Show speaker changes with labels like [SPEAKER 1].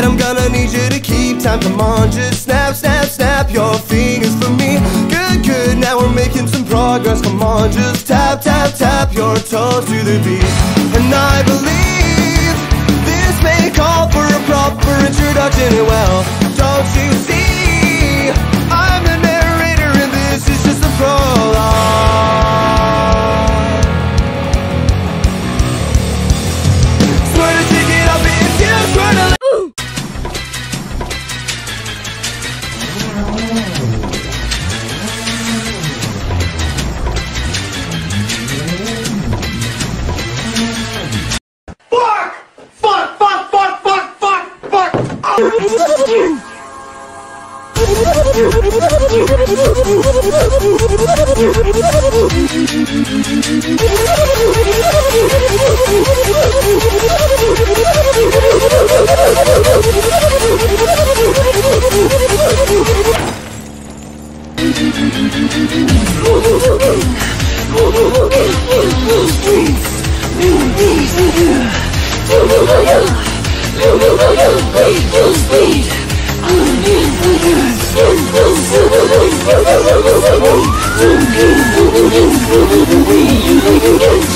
[SPEAKER 1] Tonight I'm gonna need you to keep time. Come on, just snap, snap, snap your fingers for me. Good, good, now we're making some progress. Come on, just tap, tap, tap your toes to the beat. And I believe Oh, Don't give up,
[SPEAKER 2] don't give up, don't
[SPEAKER 3] give up,